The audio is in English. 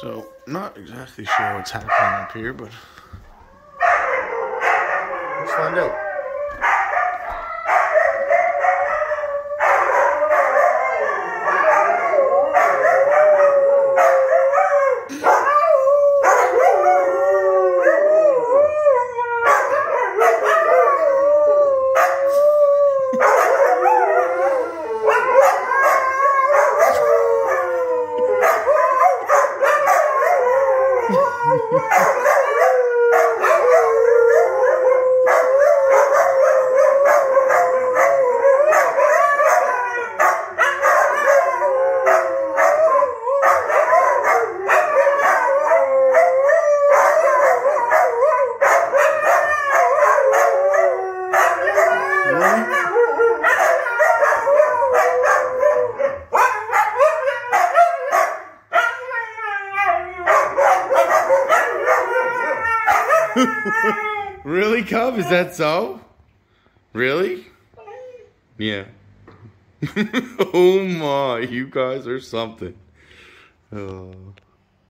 So, not exactly sure what's happening up here, but Let's find out. Oh, my God. really, Cub? Is that so? Really? Yeah. oh my, you guys are something. Oh.